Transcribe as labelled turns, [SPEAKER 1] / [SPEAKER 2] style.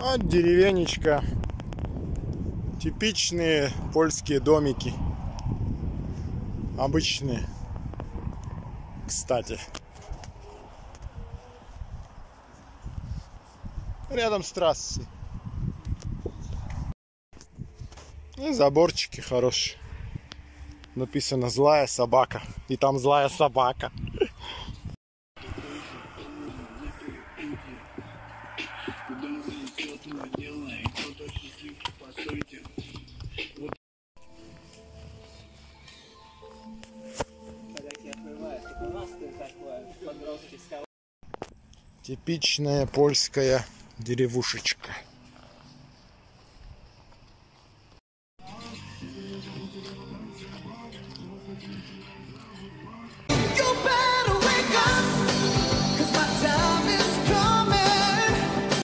[SPEAKER 1] Вот деревенечка. Типичные польские домики. Обычные. Кстати. Рядом с трассой. И заборчики хорошие. Написано злая собака. И там злая собака. Типичная польская деревушечка.